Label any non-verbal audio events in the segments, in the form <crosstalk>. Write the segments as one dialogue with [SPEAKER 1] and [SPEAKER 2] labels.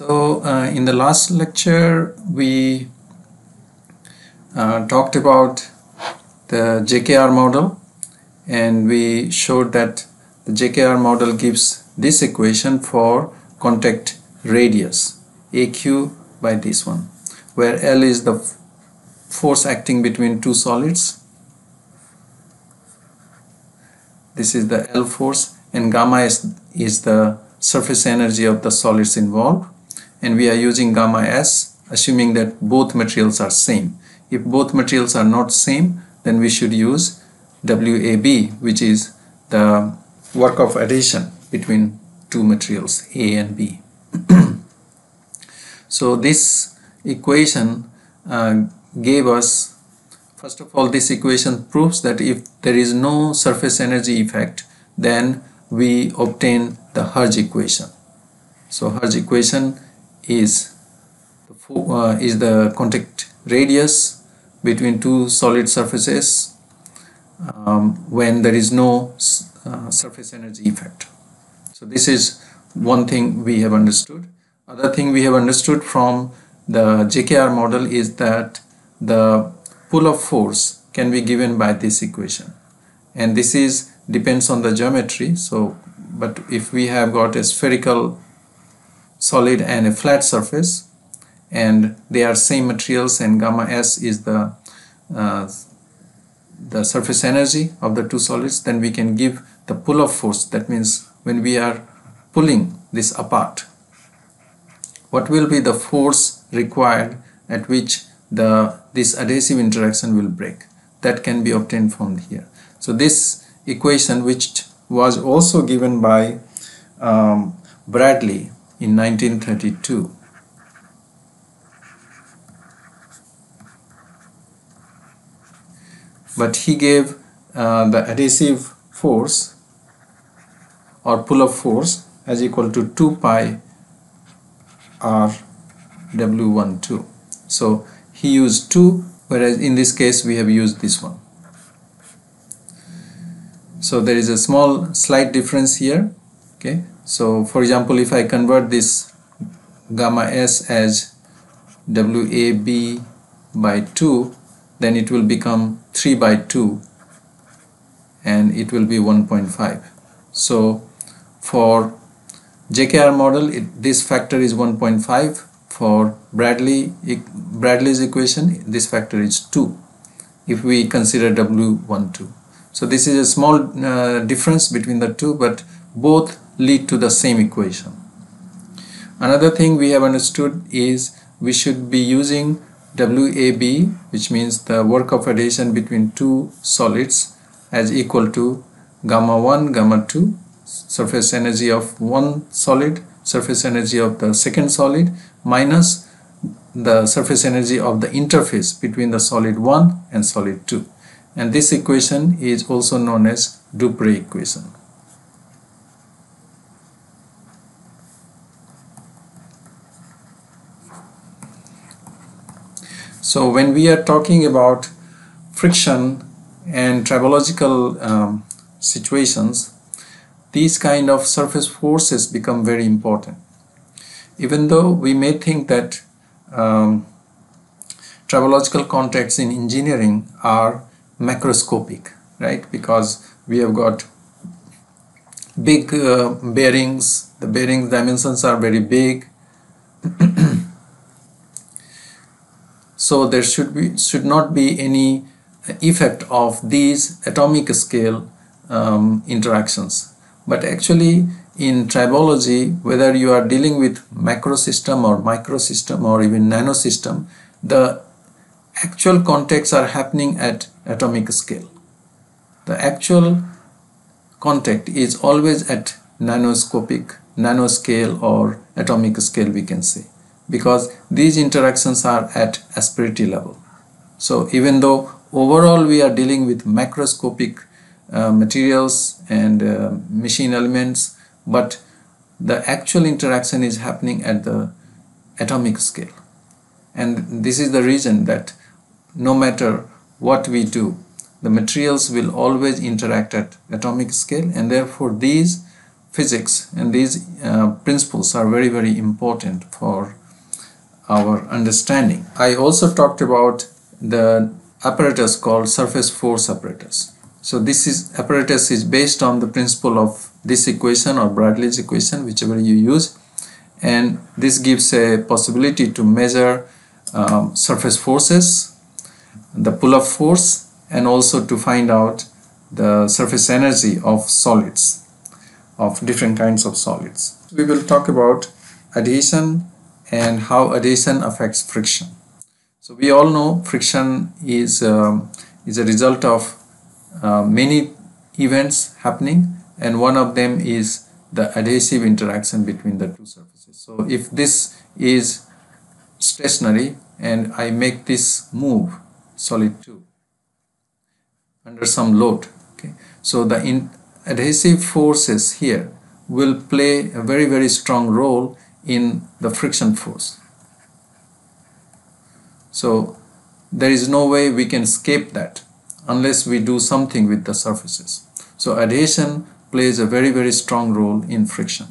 [SPEAKER 1] So uh, in the last lecture we uh, talked about the JKR model and we showed that the JKR model gives this equation for contact radius AQ by this one where L is the force acting between two solids. This is the L force and gamma is, is the surface energy of the solids involved and we are using gamma s assuming that both materials are same. If both materials are not same then we should use WAB which is the work of adhesion between two materials A and B. <clears throat> So this equation uh, gave us first of all this equation proves that if there is no surface energy effect then we obtain the Hertz equation. So Hertz equation is the, uh, is the contact radius between two solid surfaces um, when there is no uh, surface energy effect. So this is one thing we have understood. Other thing we have understood from the JKR model is that the pull-off force can be given by this equation and this is depends on the geometry so but if we have got a spherical solid and a flat surface and they are same materials and gamma s is the uh, the surface energy of the two solids then we can give the pull-off force. That means when we are pulling this apart what will be the force required at which the this adhesive interaction will break? That can be obtained from here. So this equation which was also given by um, Bradley in 1932. But he gave uh, the adhesive force or pull-off force as equal to 2 pi r w12. So he used 2 whereas in this case we have used this one. So there is a small slight difference here okay so for example if I convert this gamma s as WAB by 2 then it will become 3 by 2 and it will be 1.5 so for JKR model it, this factor is 1.5 for Bradley Bradley's equation this factor is 2 if we consider W12 so this is a small uh, difference between the two but both lead to the same equation. Another thing we have understood is we should be using WAB which means the work of adhesion between two solids as equal to gamma 1 gamma 2 surface energy of one solid surface energy of the second solid minus the surface energy of the interface between the solid 1 and solid 2 and this equation is also known as Dupre equation. So when we are talking about friction and tribological um, situations, these kind of surface forces become very important. Even though we may think that um, tribological contacts in engineering are macroscopic, right? Because we have got big uh, bearings, the bearing dimensions are very big <clears throat> so there should be should not be any effect of these atomic scale um, interactions. But actually in tribology whether you are dealing with macro system or micro system or even nano system the actual contacts are happening at atomic scale. The actual contact is always at nanoscopic nanoscale or atomic scale we can say because these interactions are at asperity level. So even though overall we are dealing with macroscopic uh, materials and uh, machine elements, but the actual interaction is happening at the atomic scale. And this is the reason that no matter what we do, the materials will always interact at atomic scale and therefore these physics and these uh, principles are very very important for our understanding. I also talked about the apparatus called surface force apparatus. So this is apparatus is based on the principle of this equation or Bradley's equation whichever you use and this gives a possibility to measure um, surface forces, the pull-up force and also to find out the surface energy of solids, of different kinds of solids. We will talk about adhesion and how adhesion affects friction. So we all know friction is, um, is a result of uh, many events happening and one of them is the adhesive interaction between the two surfaces. So if this is stationary and I make this move solid 2 under some load okay so the adhesive forces here will play a very very strong role in the friction force. So there is no way we can escape that unless we do something with the surfaces. So adhesion plays a very very strong role in friction.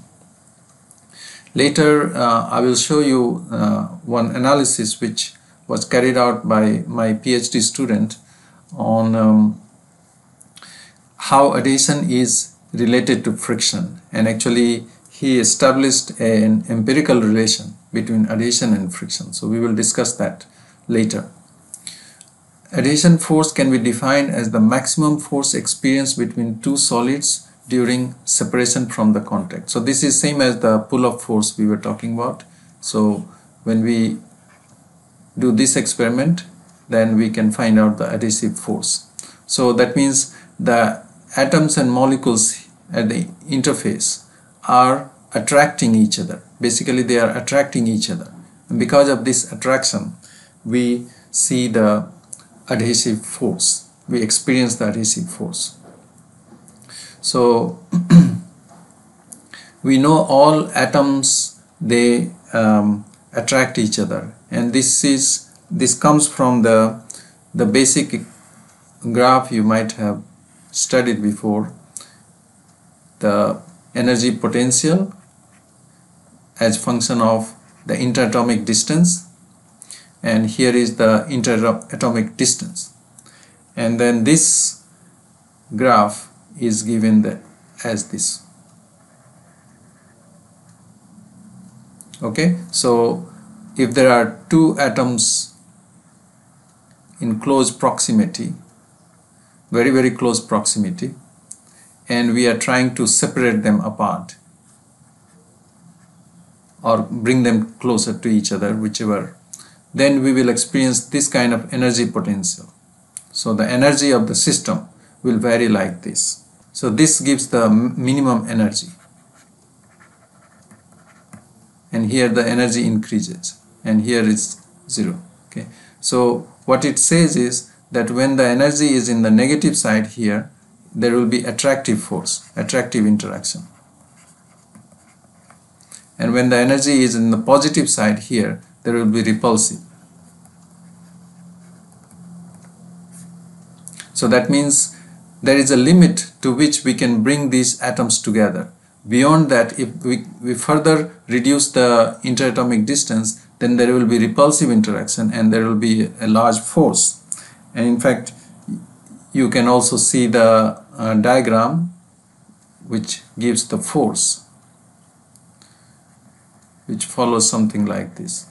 [SPEAKER 1] Later uh, I will show you uh, one analysis which was carried out by my PhD student on um, how adhesion is related to friction and actually he established an empirical relation between adhesion and friction. So we will discuss that later. Adhesion force can be defined as the maximum force experienced between two solids during separation from the contact. So this is same as the pull-up force we were talking about. So when we do this experiment then we can find out the adhesive force. So that means the atoms and molecules at the interface are attracting each other. Basically they are attracting each other. And because of this attraction we see the adhesive force. We experience the adhesive force. So <clears throat> we know all atoms they um, attract each other. And this is this comes from the the basic graph you might have studied before. The energy potential as function of the interatomic distance. And here is the interatomic distance. And then this graph is given the, as this. Okay so if there are two atoms in close proximity very very close proximity and we are trying to separate them apart or bring them closer to each other whichever. Then we will experience this kind of energy potential. So the energy of the system will vary like this. So this gives the minimum energy. And here the energy increases and here is zero okay? So what it says is that when the energy is in the negative side here there will be attractive force attractive interaction and when the energy is in the positive side here there will be repulsive. So that means there is a limit to which we can bring these atoms together. Beyond that if we, we further reduce the interatomic distance then there will be repulsive interaction and there will be a large force. And in fact you can also see the uh, diagram which gives the force which follows something like this.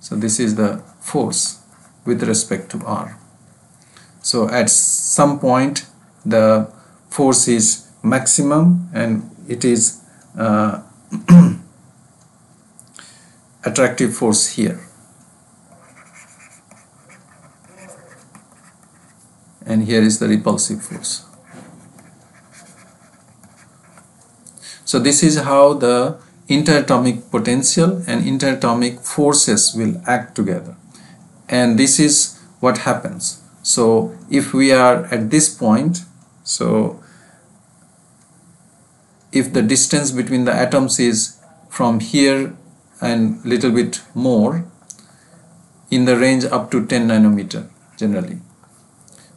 [SPEAKER 1] So this is the force with respect to r. So at some point the force is maximum and it is uh, <clears throat> attractive force here. And here is the repulsive force. So this is how the interatomic potential and interatomic forces will act together. And this is what happens. So if we are at this point so if the distance between the atoms is from here and little bit more in the range up to 10 nanometer generally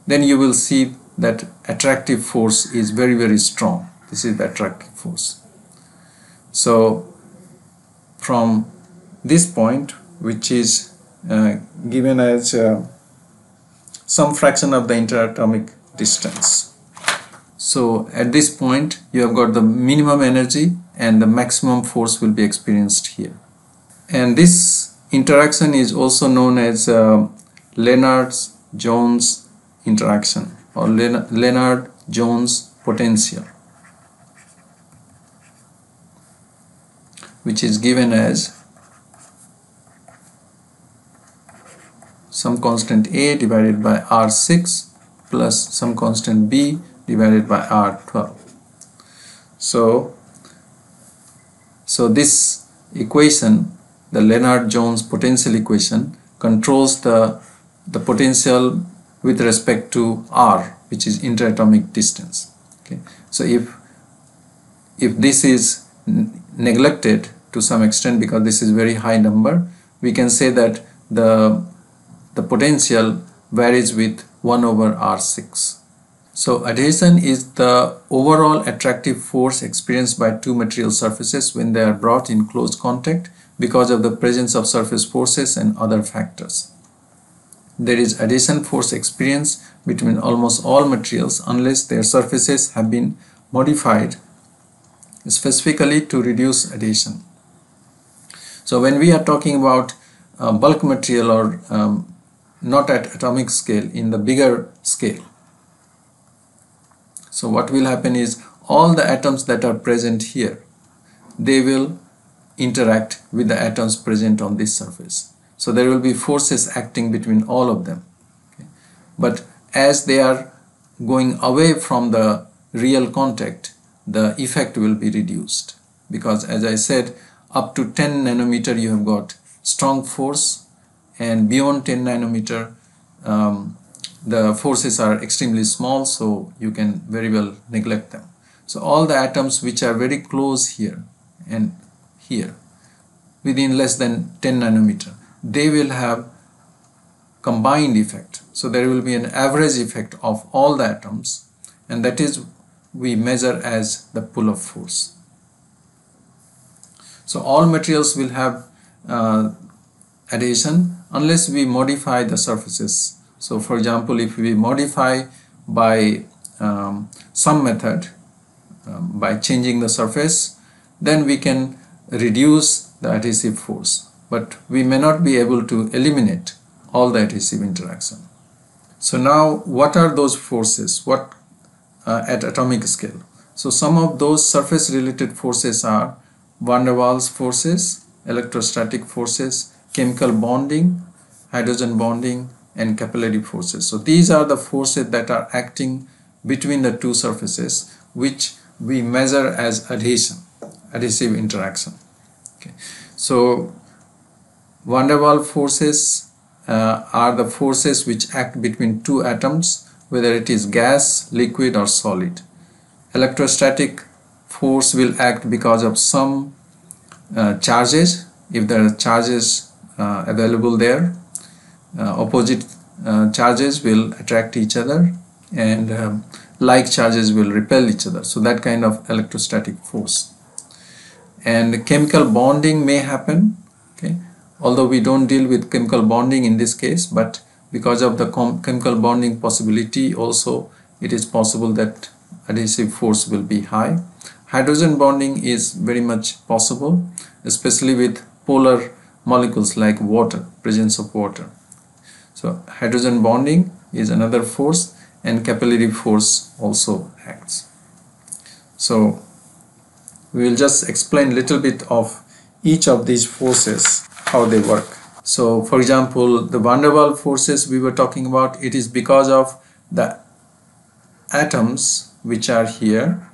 [SPEAKER 1] then you will see that attractive force is very very strong. This is the attractive force so from this point which is uh, given as uh, some fraction of the interatomic distance. So at this point you have got the minimum energy and the maximum force will be experienced here. And this interaction is also known as uh, Lennard-Jones interaction or Lennard-Jones potential which is given as some constant A divided by R6 plus some constant B divided by R12 so so this equation the Lennard-Jones potential equation controls the the potential with respect to r which is interatomic distance. Okay. So if if this is neglected to some extent because this is very high number we can say that the the potential varies with 1 over r6 so adhesion is the overall attractive force experienced by two material surfaces when they are brought in close contact because of the presence of surface forces and other factors. There is adhesion force experience between almost all materials unless their surfaces have been modified specifically to reduce adhesion. So when we are talking about uh, bulk material or um, not at atomic scale in the bigger scale. So what will happen is all the atoms that are present here they will interact with the atoms present on this surface. So there will be forces acting between all of them. Okay. But as they are going away from the real contact, the effect will be reduced. Because as I said, up to 10 nanometer you have got strong force and beyond 10 nanometer um, the forces are extremely small so you can very well neglect them. So all the atoms which are very close here and here within less than 10 nanometer they will have combined effect so there will be an average effect of all the atoms and that is we measure as the pull-off force so all materials will have uh, adhesion unless we modify the surfaces so for example if we modify by um, some method um, by changing the surface then we can reduce the adhesive force but we may not be able to eliminate all the adhesive interaction. So now what are those forces what uh, at atomic scale? So some of those surface related forces are van der Waals forces, electrostatic forces, chemical bonding, hydrogen bonding and capillary forces. So these are the forces that are acting between the two surfaces which we measure as adhesion, adhesive interaction. Okay. So van der Waals forces uh, are the forces which act between two atoms whether it is gas, liquid or solid. Electrostatic force will act because of some uh, charges. If there are charges uh, available there uh, opposite uh, charges will attract each other and um, like charges will repel each other. So that kind of electrostatic force. And chemical bonding may happen okay? Although we don't deal with chemical bonding in this case but because of the chemical bonding possibility also it is possible that adhesive force will be high hydrogen bonding is very much possible especially with polar molecules like water presence of water. So hydrogen bonding is another force and capillary force also acts. So we will just explain little bit of each of these forces how they work. So for example the van der Waals forces we were talking about it is because of the atoms which are here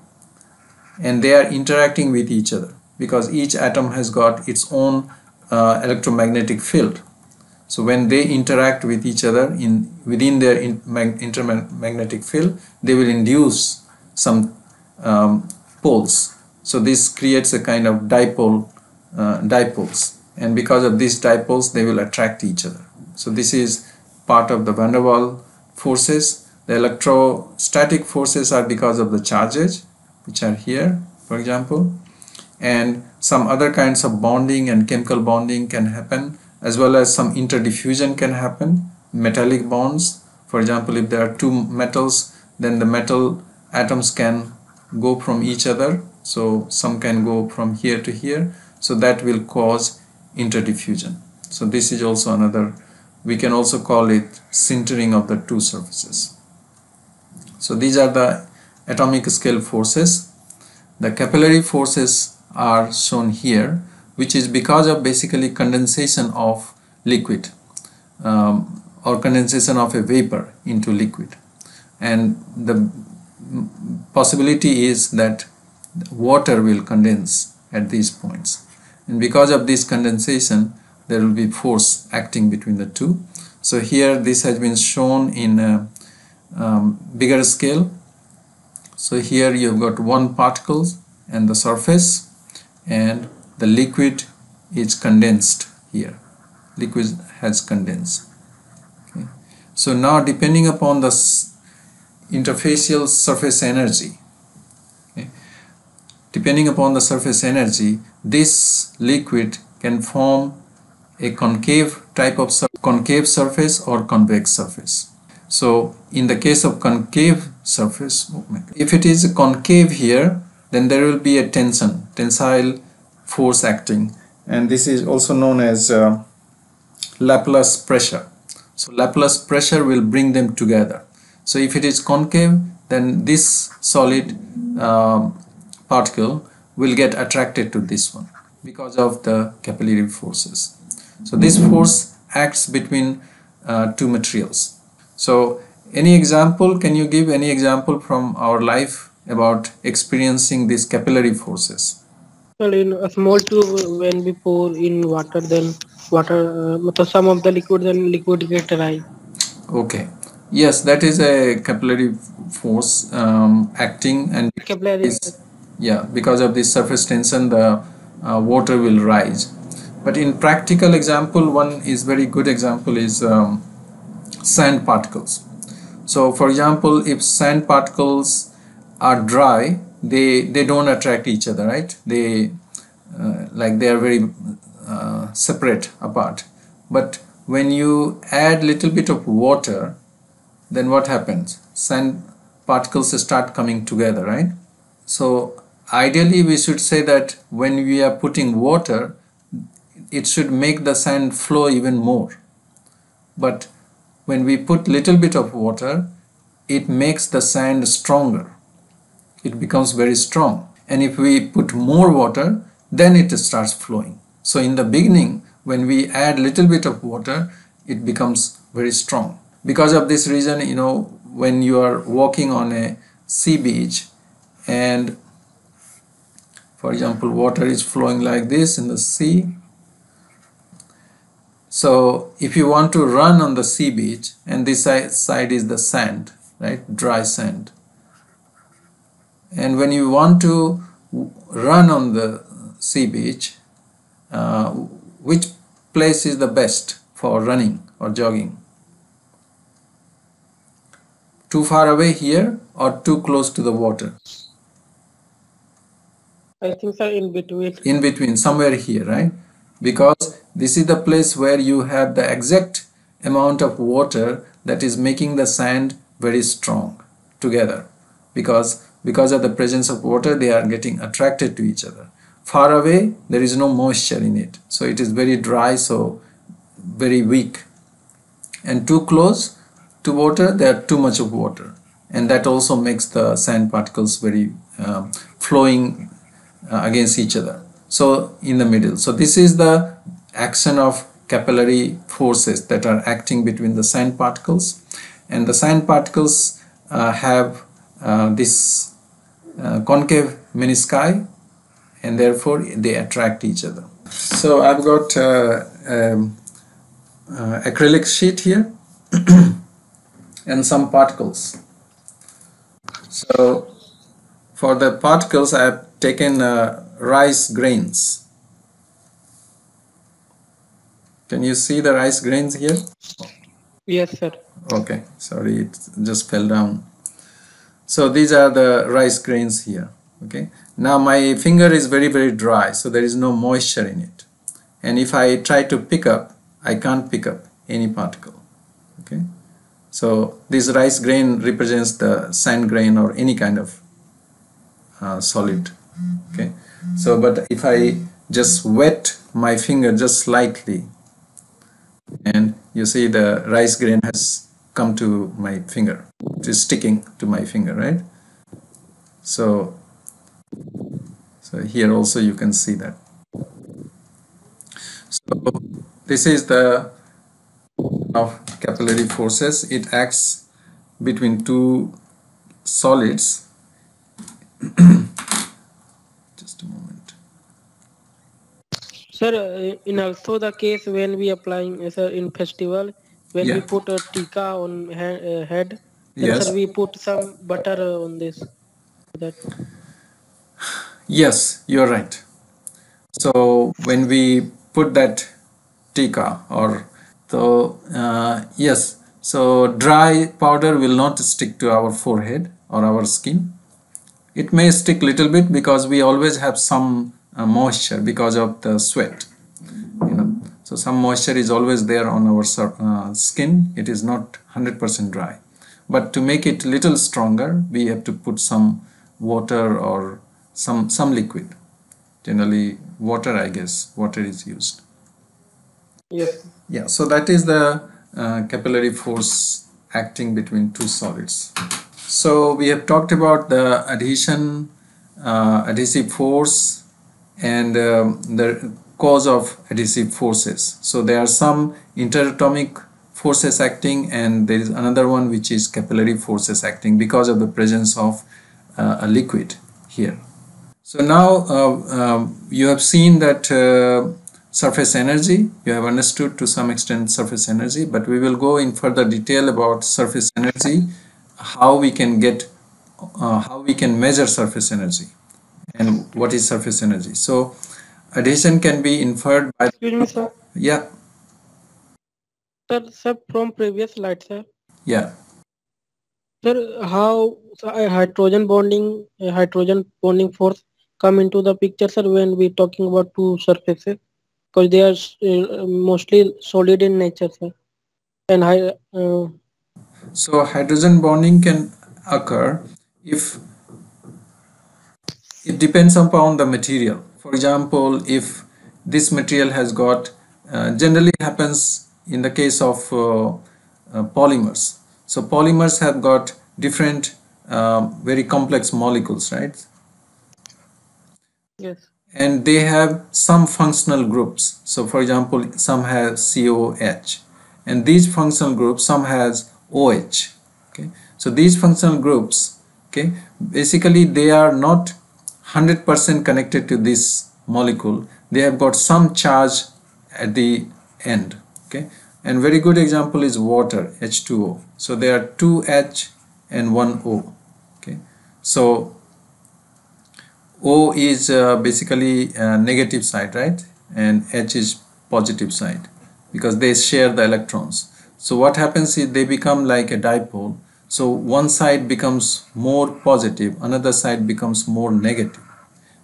[SPEAKER 1] and they are interacting with each other because each atom has got its own uh, electromagnetic field. So when they interact with each other in within their in, intermagnetic field they will induce some um, poles. So this creates a kind of dipole uh, dipoles. And because of these dipoles they will attract each other. So this is part of the van der Waals forces. The electrostatic forces are because of the charges which are here for example. And some other kinds of bonding and chemical bonding can happen as well as some interdiffusion can happen metallic bonds. For example if there are two metals then the metal atoms can go from each other. So some can go from here to here. So that will cause interdiffusion. So this is also another we can also call it sintering of the two surfaces. So these are the atomic scale forces. The capillary forces are shown here which is because of basically condensation of liquid um, or condensation of a vapor into liquid. And the possibility is that water will condense at these points. And because of this condensation there will be force acting between the two. So here this has been shown in a um, bigger scale so here you've got one particle and the surface and the liquid is condensed here. Liquid has condensed. Okay. so now depending upon the interfacial surface energy okay, depending upon the surface energy this liquid can form a concave type of sur concave surface or convex surface so in the case of concave surface movement, if it is concave here then there will be a tension tensile force acting. And this is also known as uh, Laplace pressure. So Laplace pressure will bring them together. So if it is concave then this solid uh, particle will get attracted to this one because of the capillary forces. So this force acts between uh, two materials so any example can you give any example from our life about experiencing these capillary forces?
[SPEAKER 2] Well, in a small tube, when we pour in water, then water, uh, some of the liquid, then liquid get dry.
[SPEAKER 1] Okay. Yes, that is a capillary force um, acting and
[SPEAKER 2] capillary.
[SPEAKER 1] Is, yeah, because of this surface tension, the uh, water will rise. But in practical example, one is very good example is um, sand particles. So, for example, if sand particles are dry they they don't attract each other right? They uh, like they are very uh, separate apart. But when you add little bit of water then what happens? Sand particles start coming together right? So ideally we should say that when we are putting water it should make the sand flow even more. But when we put little bit of water it makes the sand stronger. It becomes very strong. And if we put more water then it starts flowing. So in the beginning when we add little bit of water it becomes very strong. Because of this reason you know when you are walking on a sea beach and for example water is flowing like this in the sea so if you want to run on the sea beach and this side is the sand right? Dry sand. And when you want to run on the sea beach uh, which place is the best for running or jogging? Too far away here or too close to the water?
[SPEAKER 2] I think so in between.
[SPEAKER 1] In between somewhere here right because this is the place where you have the exact amount of water that is making the sand very strong together. Because because of the presence of water they are getting attracted to each other. Far away there is no moisture in it. So it is very dry so very weak. And too close to water there are too much of water. And that also makes the sand particles very uh, flowing uh, against each other so in the middle so this is the action of capillary forces that are acting between the sand particles and the sand particles uh, have uh, this uh, concave menisci and therefore they attract each other. So I've got uh, um, uh, acrylic sheet here <clears throat> and some particles. So for the particles I have taken uh, rice grains. Can you see the rice grains here?
[SPEAKER 2] Yes sir.
[SPEAKER 1] Okay, sorry it just fell down. So these are the rice grains here. okay now my finger is very very dry so there is no moisture in it and if I try to pick up I can't pick up any particle okay so this rice grain represents the sand grain or any kind of uh, solid okay so but if I just wet my finger just slightly and you see the rice grain has come to my finger it is sticking to my finger right? So so here also you can see that. So this is the of capillary forces. It acts between two solids <clears throat> just a moment
[SPEAKER 2] Sir, uh, in also the case when we applying, uh, sir, in festival, when we put a tika on ha- uh, head, then
[SPEAKER 1] Yes.
[SPEAKER 2] sir, we put some butter on this. That
[SPEAKER 1] Yes, you're right. So when we put that tika or so uh, yes, so dry powder will not stick to our forehead or our skin. It may stick little bit because we always have some moisture because of the sweat. You know, so some moisture is always there on our uh, skin. It is not 100% dry. But to make it little stronger, we have to put some water or some some liquid. Generally, water. I guess water is used.
[SPEAKER 2] yes.
[SPEAKER 1] Yeah. So that is the uh, capillary force acting between two solids. So we have talked about the adhesion, uh, adhesive force, and um, the cause of adhesive forces. So there are some interatomic forces acting, and there is another one which is capillary forces acting because of the presence of uh, a liquid here. So now uh, um, you have seen that uh, surface energy, you have understood to some extent surface energy, but we will go in further detail about surface energy, how we can get, uh, how we can measure surface energy and what is surface energy. So adhesion can be inferred by,
[SPEAKER 2] Excuse me, sir.
[SPEAKER 1] yeah,
[SPEAKER 2] Sir, sir, from previous slide, sir.
[SPEAKER 1] yeah.
[SPEAKER 2] Sir, how uh, hydrogen bonding, hydrogen bonding force come into the picture, sir, when we talking about two surfaces? Because they are uh, mostly solid in nature, sir. And I, uh,
[SPEAKER 1] So hydrogen bonding can occur if it depends upon the material. For example, if this material has got uh, generally happens in the case of uh, uh, polymers. So polymers have got different um, very complex molecules, right?
[SPEAKER 2] yes.
[SPEAKER 1] and they have some functional groups so for example some have COH and these functional groups some has OH okay so these functional groups okay basically they are not 100% connected to this molecule they have got some charge at the end okay and very good example is water H2O so there are two H and one O okay so O is uh, basically negative side, right? And H is positive side because they share the electrons. So what happens is they become like a dipole. So one side becomes more positive, another side becomes more negative,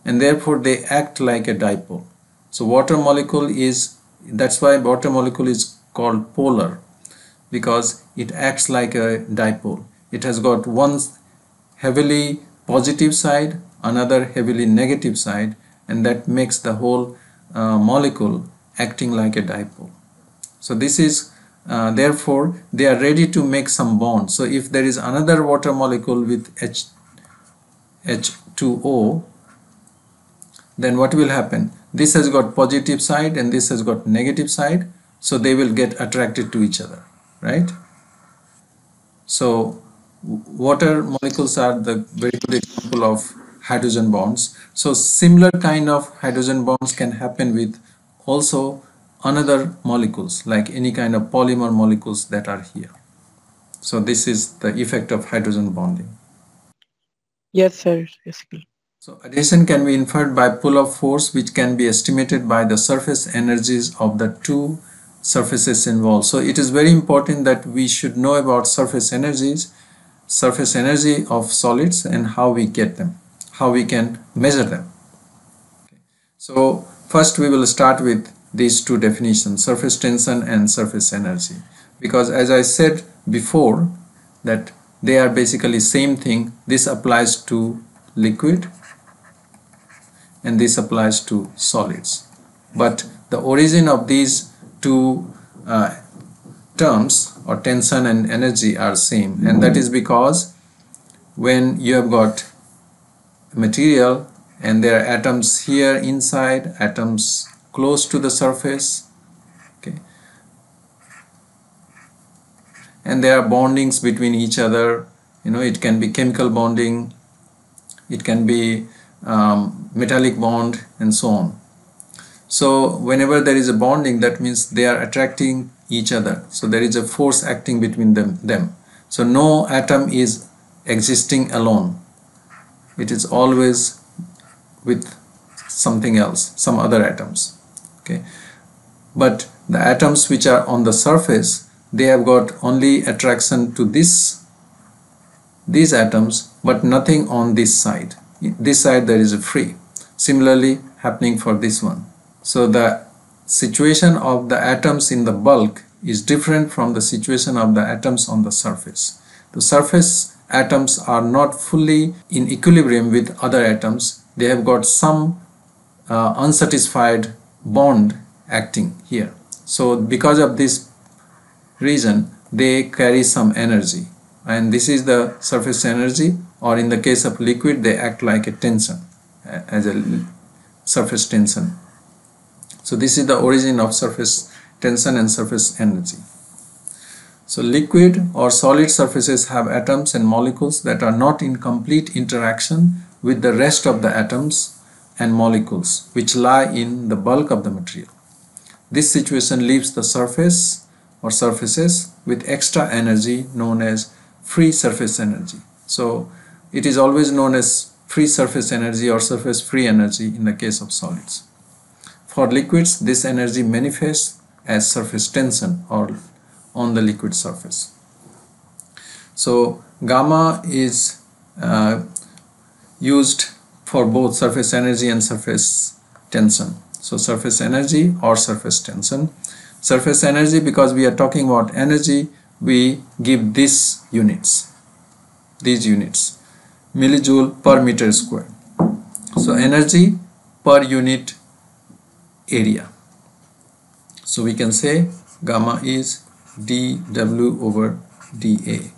[SPEAKER 1] and therefore they act like a dipole. So water molecule is that's why water molecule is called polar because it acts like a dipole. It has got one heavily positive side another heavily negative side and that makes the whole uh, molecule acting like a dipole so this is uh, therefore they are ready to make some bond so if there is another water molecule with H H2O then what will happen? This has got positive side and this has got negative side. So they will get attracted to each other right? So water molecules are the very good example of hydrogen bonds. So similar kind of hydrogen bonds can happen with also another molecules like any kind of polymer molecules that are here so this is the effect of hydrogen bonding
[SPEAKER 2] Yes, sir. Basically.
[SPEAKER 1] so adhesion can be inferred by pull-up force which can be estimated by the surface energies of the two surfaces involved. So it is very important that we should know about surface energies, surface energy of solids and how we get them, how we can measure them. So first we will start with these two definitions surface tension and surface energy. Because as I said before that they are basically same thing. This applies to liquid and this applies to solids. But the origin of these two uh, terms or tension and energy are same. And that is because when you have got material and there are atoms here inside atoms close to the surface okay. And there are bondings between each other you know it can be chemical bonding it can be um, metallic bond and so on. So whenever there is a bonding that means they are attracting each other. So there is a force acting between them them. So no atom is existing alone. It is always with something else some other atoms okay. But the atoms which are on the surface they have got only attraction to this these atoms but nothing on this side. This side there is a free. Similarly happening for this one. So the situation of the atoms in the bulk is different from the situation of the atoms on the surface. The surface atoms are not fully in equilibrium with other atoms. They have got some uh, unsatisfied bond acting here. So because of this reason they carry some energy. And this is the surface energy or in the case of liquid they act like a tension as a surface tension. So this is the origin of surface tension and surface energy. So liquid or solid surfaces have atoms and molecules that are not in complete interaction with the rest of the atoms and molecules which lie in the bulk of the material. This situation leaves the surface or surfaces with extra energy known as free surface energy. So it is always known as free surface energy or surface free energy in the case of solids. For liquids, this energy manifests as surface tension or on the liquid surface. So gamma is uh, used for both surface energy and surface tension. So surface energy or surface tension. Surface energy because we are talking about energy we give these units these units millijoule per meter square so energy per unit area so we can say gamma is dw over dA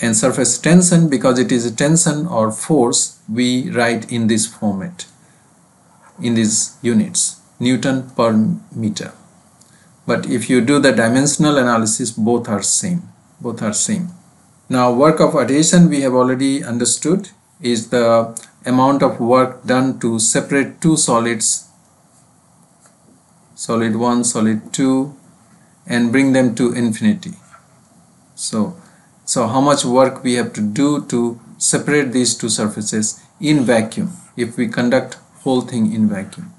[SPEAKER 1] and surface tension because it is a tension or force we write in this format in these units Newton per meter. But if you do the dimensional analysis both are same both are same. Now work of adhesion we have already understood is the amount of work done to separate two solids solid 1 solid 2 and bring them to infinity. So so how much work we have to do to separate these two surfaces in vacuum if we conduct whole thing in vacuum.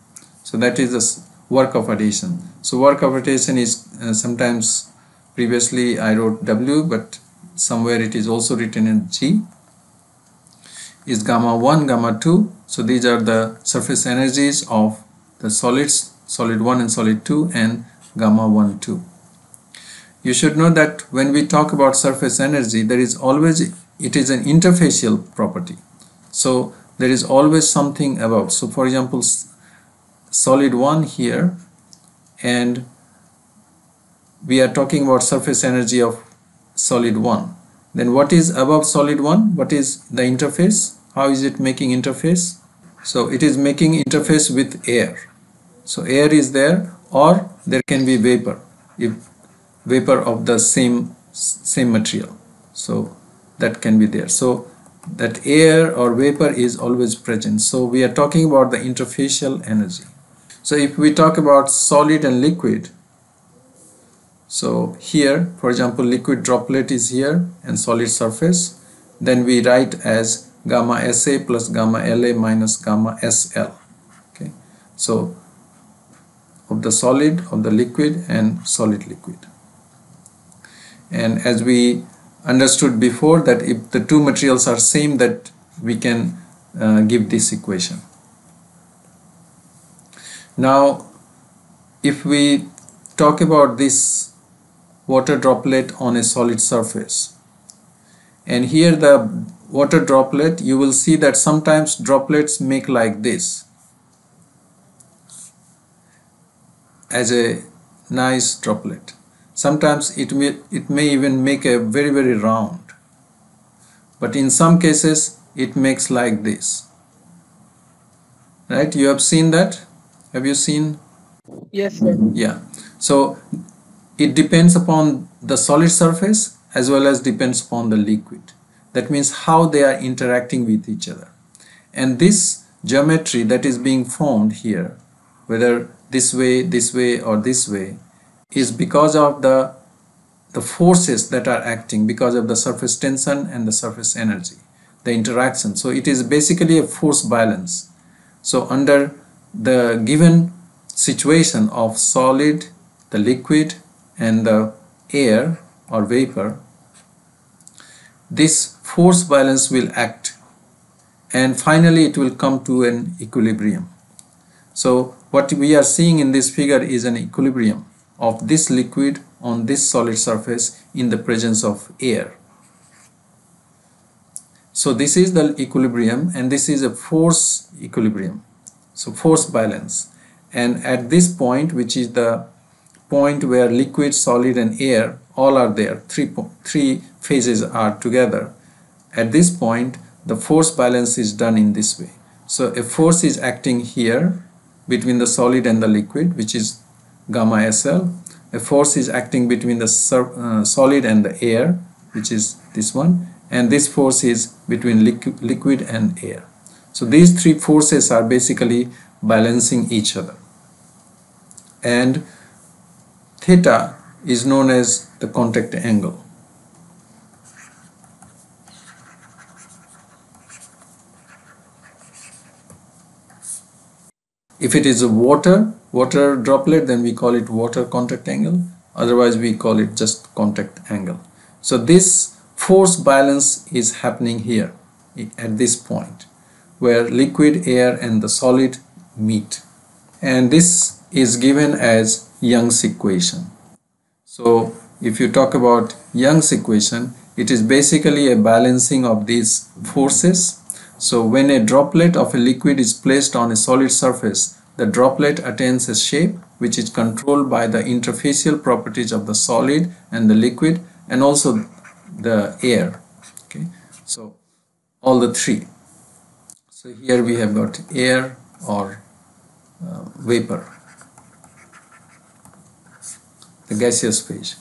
[SPEAKER 1] So that is the work of adhesion. So work of adhesion is uh, sometimes previously I wrote W but somewhere it is also written in G. Is gamma 1 gamma 2 so these are the surface energies of the solids solid 1 and solid 2 and gamma 1 2 you should know that when we talk about surface energy there is always it is an interfacial property. So there is always something about so for example solid 1 here and we are talking about surface energy of solid 1 then what is above solid 1 what is the interface? How is it making interface? So it is making interface with air. So air is there or there can be vapor. If vapor of the same same material. So that can be there. So that air or vapor is always present. So we are talking about the interfacial energy. So if we talk about solid and liquid so here for example liquid droplet is here and solid surface. Then we write as gamma SA plus gamma LA minus gamma SL okay. So of the solid of the liquid and solid liquid and as we understood before that if the two materials are same that we can uh, give this equation. Now if we talk about this water droplet on a solid surface and here the water droplet you will see that sometimes droplets make like this. As a nice droplet sometimes it may it may even make a very very round. But in some cases it makes like this. Right? You have seen that? Have you seen?
[SPEAKER 2] Yes sir.
[SPEAKER 1] Yeah. So it depends upon the solid surface as well as depends upon the liquid. That means how they are interacting with each other. And this geometry that is being formed here whether this way this way or this way is because of the the forces that are acting because of the surface tension and the surface energy the interaction. So it is basically a force balance. So under the given situation of solid the liquid and the air or vapor this force balance will act. And finally it will come to an equilibrium. So what we are seeing in this figure is an equilibrium of this liquid on this solid surface in the presence of air. So this is the equilibrium and this is a force equilibrium. So force balance. And at this point which is the point where liquid solid and air all are there three three phases are together. At this point the force balance is done in this way. So a force is acting here between the solid and the liquid which is gamma SL a force is acting between the uh, solid and the air which is this one and this force is between liqu liquid and air. So these three forces are basically balancing each other. And theta is known as the contact angle if it is a water water droplet then we call it water contact angle. Otherwise we call it just contact angle. So this force balance is happening here at this point where liquid air and the solid meet. And this is given as Young's equation. So if you talk about Young's equation it is basically a balancing of these forces so when a droplet of a liquid is placed on a solid surface, the droplet attains a shape which is controlled by the interfacial properties of the solid and the liquid and also the air. Okay, so all the three. So here we have got air or uh, vapor, the gaseous phase.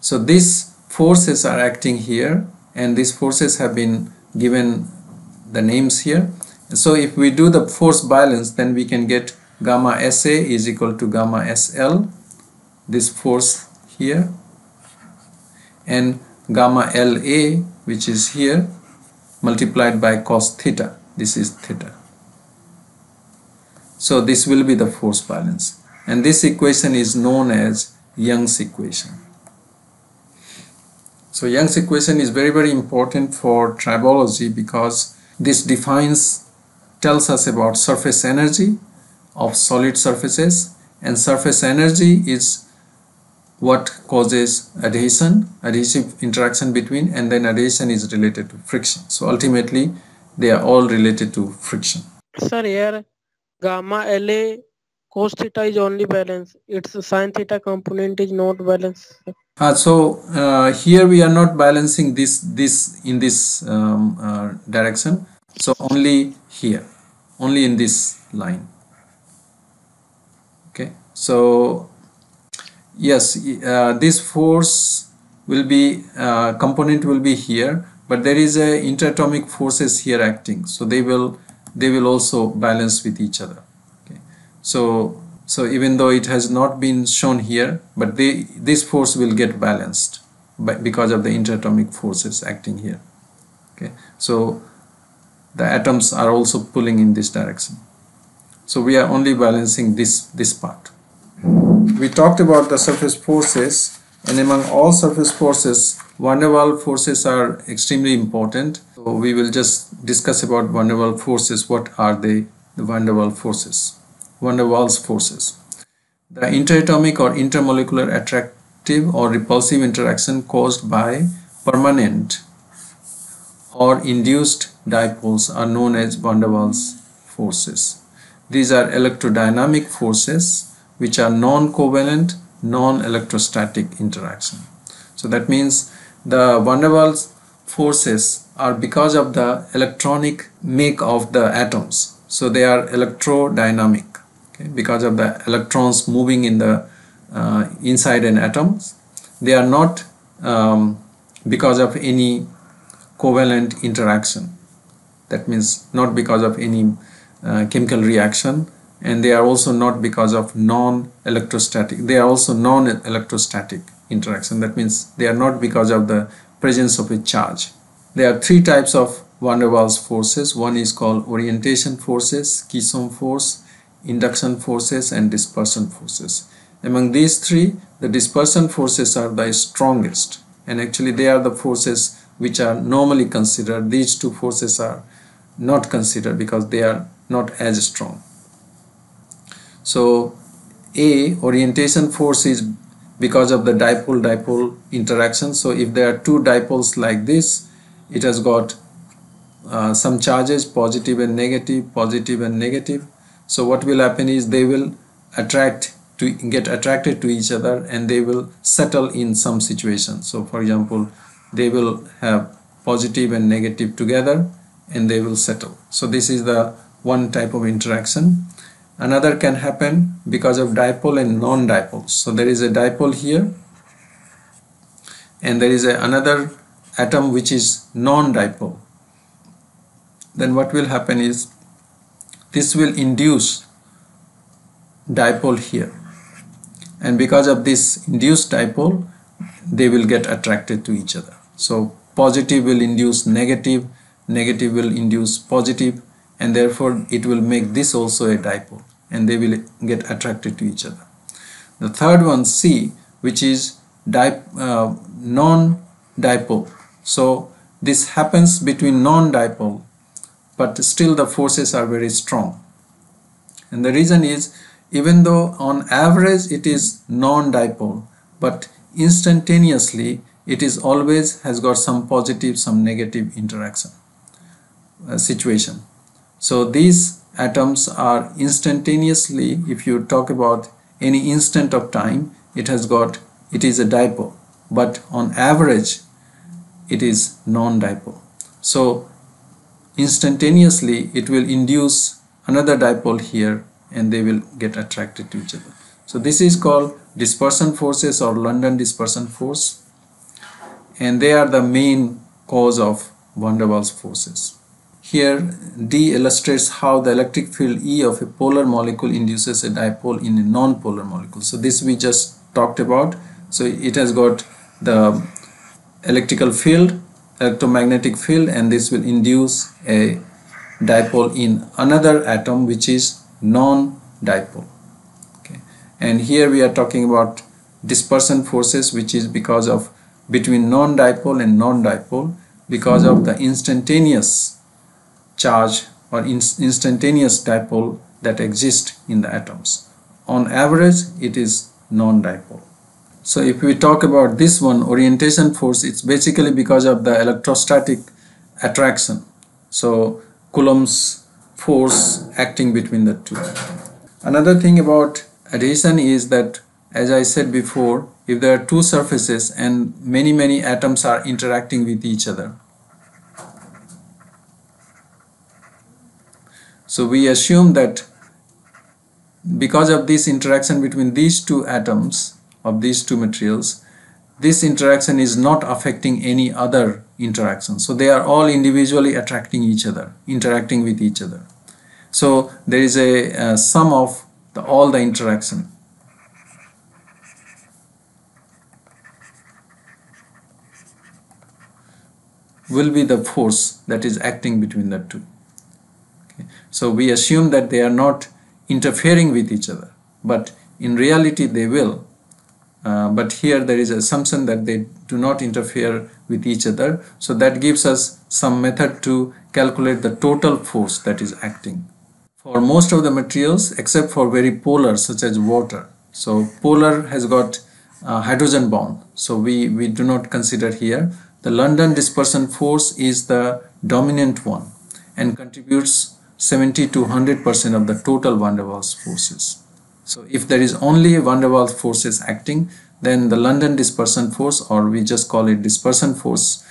[SPEAKER 1] So these forces are acting here and these forces have been given the names here. So if we do the force balance then we can get gamma SA is equal to gamma SL this force here and gamma LA which is here multiplied by cos theta this is theta. So this will be the force balance and this equation is known as Young's equation. So Young's equation is very very important for tribology because this defines, tells us about surface energy of solid surfaces and surface energy is what causes adhesion, adhesive interaction between and then adhesion is related to friction. So ultimately they are all related to friction.
[SPEAKER 2] Sir, here gamma LA cos theta is only balance. Its sin theta component is not balance.
[SPEAKER 1] Uh, so uh, here we are not balancing this this in this um, uh, direction so only here only in this line. Okay so yes uh, this force will be uh, component will be here but there is a interatomic forces here acting. So they will they will also balance with each other. Okay so so even though it has not been shown here but they this force will get balanced by, because of the interatomic forces acting here. Okay so the atoms are also pulling in this direction so we are only balancing this this part we talked about the surface forces and among all surface forces van der Waals forces are extremely important So we will just discuss about van der Waals forces. What are they? The van der Waals forces. Van der Waals forces. The interatomic or intermolecular attractive or repulsive interaction caused by permanent or induced dipoles are known as van der Waals forces. These are electrodynamic forces which are non-covalent, non-electrostatic interaction. So that means the van der Waals forces are because of the electronic make of the atoms. So they are electrodynamic okay, because of the electrons moving in the uh, inside an atom. They are not um, because of any covalent interaction. That means not because of any uh, chemical reaction and they are also not because of non-electrostatic. They are also non-electrostatic interaction. That means they are not because of the presence of a charge. There are three types of van der Waals forces. One is called orientation forces, Keesom force, induction forces and dispersion forces. Among these three, the dispersion forces are the strongest and actually they are the forces which are normally considered. These two forces are not considered because they are not as strong. So A orientation force is because of the dipole-dipole interaction. So if there are two dipoles like this, it has got uh, some charges positive and negative, positive and negative. So what will happen is they will attract to get attracted to each other and they will settle in some situation. So for example, they will have positive and negative together and they will settle. So this is the one type of interaction. Another can happen because of dipole and non-dipole. So there is a dipole here and there is a, another atom which is non-dipole. Then what will happen is this will induce dipole here. And because of this induced dipole they will get attracted to each other. So positive will induce negative negative will induce positive and therefore it will make this also a dipole and they will get attracted to each other. The third one C which is uh, non-dipole. So this happens between non-dipole but still the forces are very strong. And the reason is even though on average it is non-dipole but instantaneously it is always has got some positive some negative interaction uh, situation so these atoms are instantaneously, if you talk about any instant of time, it has got, it is a dipole. But on average, it is non-dipole. So instantaneously, it will induce another dipole here and they will get attracted to each other. So this is called dispersion forces or London dispersion force and they are the main cause of van der Waals forces. Here D illustrates how the electric field E of a polar molecule induces a dipole in a non-polar molecule. So this we just talked about. So it has got the electrical field, electromagnetic field and this will induce a dipole in another atom which is non-dipole. Okay. And here we are talking about dispersion forces which is because of between non-dipole and non-dipole because of the instantaneous charge or instantaneous dipole that exist in the atoms. On average, it is non-dipole. So if we talk about this one, orientation force, it's basically because of the electrostatic attraction. So Coulomb's force acting between the two. Another thing about adhesion is that, as I said before, if there are two surfaces and many many atoms are interacting with each other, So we assume that because of this interaction between these two atoms of these two materials, this interaction is not affecting any other interaction. So they are all individually attracting each other, interacting with each other. So there is a, sum of the, all the interaction. will be the force that is acting between the two. So we assume that they are not interfering with each other, but in reality they will. uh, but here there is assumption that they do not interfere with each other. So that gives us some method to calculate the total force that is acting. For most of the materials except for very polar such as water. So polar has got hydrogen bond. So we we do not consider here. The London dispersion force is the dominant one and contributes 70 to 100 percent of the total van der Waals forces so if there is only van der Waals forces acting, then the London dispersion force or we just call it dispersion force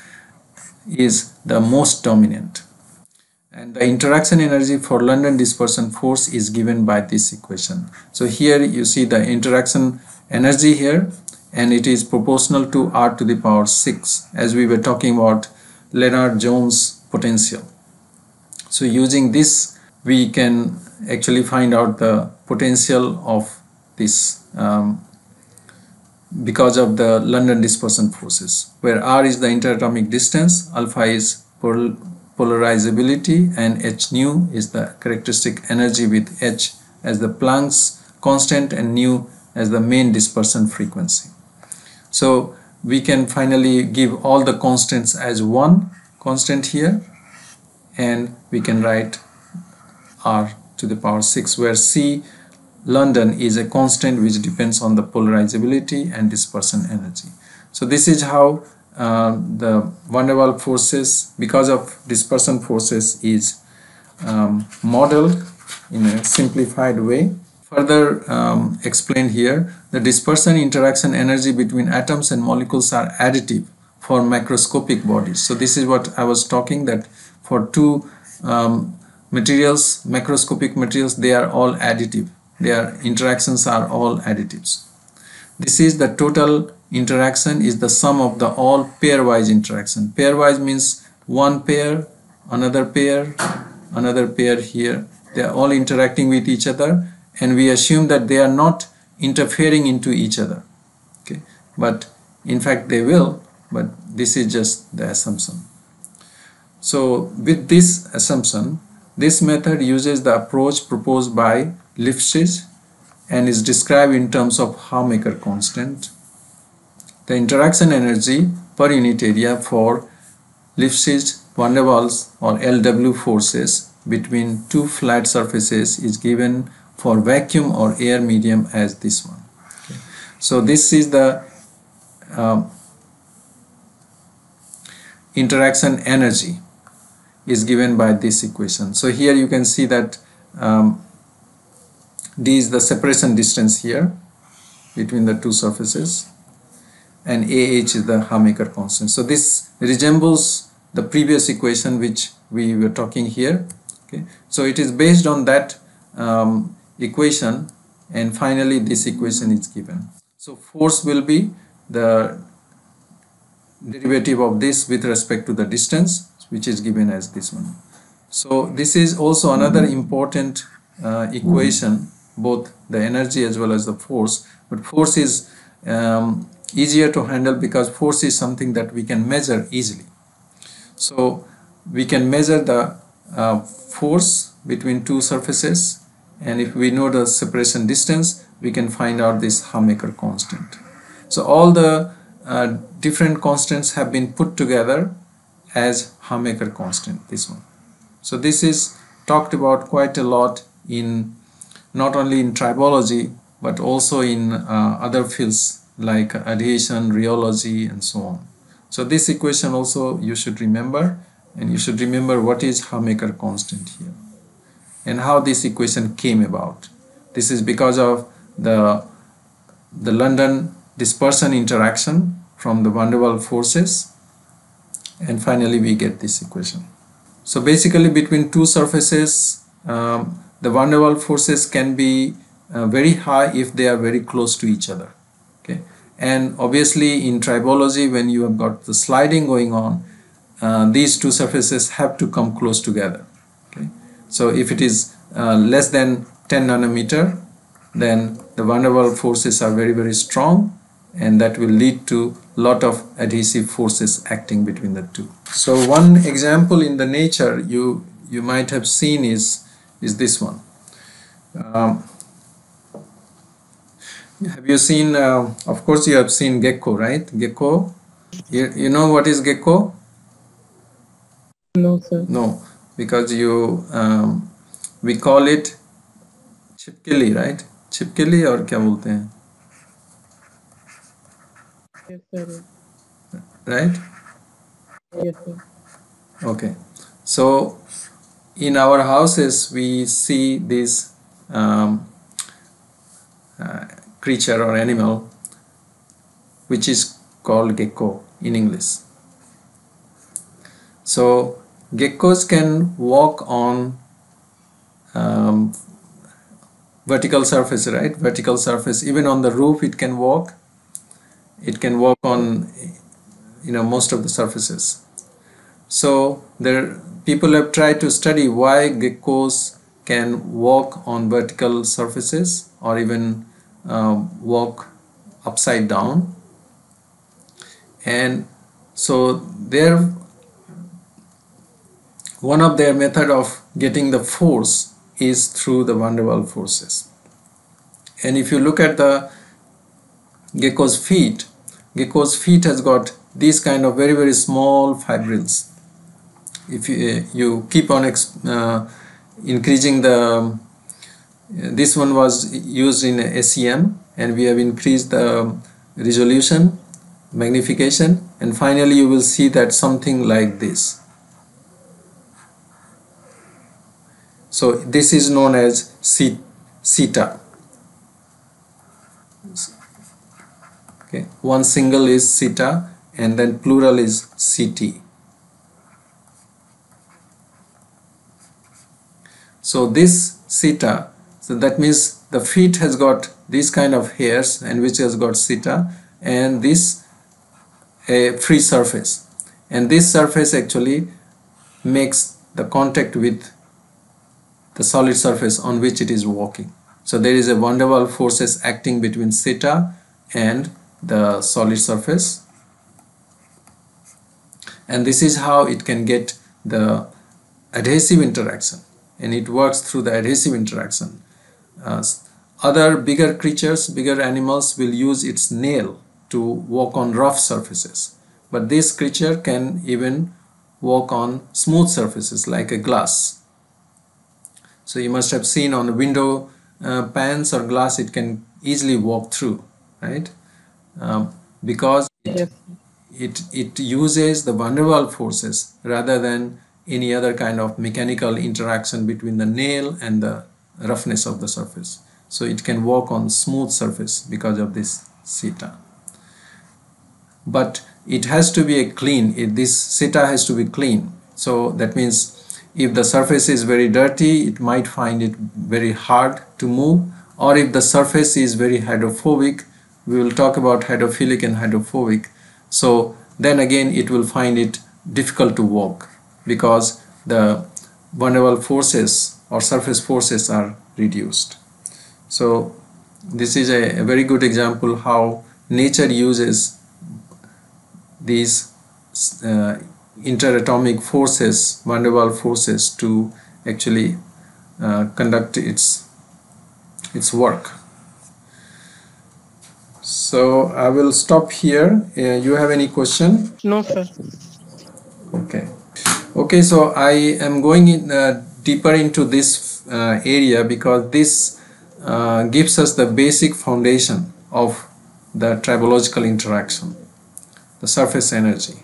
[SPEAKER 1] is the most dominant. And the interaction energy for London dispersion force is given by this equation. So here you see the interaction energy here and it is proportional to r to the power 6 as we were talking about Lennard-Jones potential. So using this we can actually find out the potential of this um, because of the London dispersion forces where r is the interatomic distance alpha is pol polarizability and h nu is the characteristic energy with h as the Planck's constant and nu as the main dispersion frequency. So we can finally give all the constants as one constant here and we can write r to the power 6 where C London is a constant which depends on the polarizability and dispersion energy. So this is how uh, the van der Waals forces because of dispersion forces is um, modeled in a simplified way. Further um, explained here, the dispersion interaction energy between atoms and molecules are additive for macroscopic bodies. So this is what I was talking that for two um, materials macroscopic materials they are all additive. Their interactions are all additives. This is the total interaction is the sum of the all pairwise interaction. Pairwise means one pair another pair another pair here. They are all interacting with each other and we assume that they are not interfering into each other. Okay? But in fact they will but this is just the assumption so with this assumption this method uses the approach proposed by Lifshitz and is described in terms of Hamaker constant. The interaction energy per unit area for Lifshitz, van der Waals or LW forces between two flat surfaces is given for vacuum or air medium as this one. Okay. So this is the uh, interaction energy is given by this equation. So here you can see that um, d is the separation distance here between the two surfaces and ah is the Hamaker constant. So this resembles the previous equation which we were talking here. Okay, so it is based on that um, equation and finally this equation is given. So force will be the derivative of this with respect to the distance which is given as this one. So this is also another important uh, equation both the energy as well as the force but force is um, easier to handle because force is something that we can measure easily. So we can measure the uh, force between two surfaces and if we know the separation distance we can find out this Hamaker constant. So all the uh, different constants have been put together as Hamaker constant this one. So this is talked about quite a lot in not only in tribology but also in uh, other fields like adhesion rheology and so on. So this equation also you should remember and you should remember what is Hamaker constant here and how this equation came about. This is because of the the London dispersion interaction from the van der Waals forces and finally we get this equation. So basically between two surfaces um, the van der Waals forces can be uh, very high if they are very close to each other. Okay? And obviously in tribology when you have got the sliding going on uh, these two surfaces have to come close together. Okay? So if it is uh, less than 10 nanometer then the van der Waals forces are very very strong and that will lead to lot of adhesive forces acting between the two. So one example in the nature you you might have seen is is this one. Um, have you seen uh, of course you have seen gecko right gecko you, you know what is gecko
[SPEAKER 2] No, sir.
[SPEAKER 1] no because you um, we call it chipkili right chipkili और क्या बोलते हैं
[SPEAKER 2] Yes, sir.
[SPEAKER 1] right? Okay. So in our houses we see this um, uh, creature or animal which is called gecko in english. So geckos can walk on um, vertical surface right? Vertical surface. Even on the roof it can walk it can walk on you know most of the surfaces. So there people have tried to study why geckos can walk on vertical surfaces or even um, walk upside down. And so their one of their method of getting the force is through the van der Waals forces. And if you look at the gecko's feet gecko's feet has got these kind of very very small fibrils. If you, eh, you keep on uh, increasing the um, this one was used in SEM and we have increased the um, resolution magnification and finally you will see that something like this. So this is known as seta okay. One single is seta and then plural is setae so this seta so that means the feet has got this kind of hairs and which has got seta and this a free surface. And this surface actually makes the contact with the solid surface on which it is walking. So there is a Waals forces acting between seta and the solid surface and this is how it can get the adhesive interaction and it works through the adhesive interaction. Uh, other bigger creatures, bigger animals will use its nail to walk on rough surfaces. But this creature can even walk on smooth surfaces like a glass. So you must have seen on window uh, pans or glass it can easily walk through, right? Um, because it,
[SPEAKER 2] Yes.
[SPEAKER 1] it, it uses the van der Waals forces rather than any other kind of mechanical interaction between the nail and the roughness of the surface. So it can walk on smooth surface because of this seta. But it has to be a clean, it, this seta has to be clean. So that means if the surface is very dirty, it might find it very hard to move. Or if the surface is very hydrophobic, we will talk about hydrophilic and hydrophobic. So then again, it will find it difficult to walk because the Waals forces or surface forces are reduced. So this is a, a very good example how nature uses these uh, interatomic forces, van der Waals forces to actually uh, conduct its its work. So I will stop here. Uh, you have any question?
[SPEAKER 2] No, sir.
[SPEAKER 1] Okay. Okay, so I am going in, uh, deeper into this uh, area because this uh, gives us the basic foundation of the tribological interaction, the surface energy,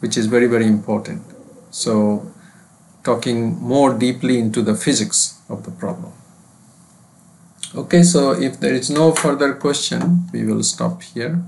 [SPEAKER 1] which is very, very important. So, talking more deeply into the physics of the problem. Okay, so if there is no further question, we will stop here.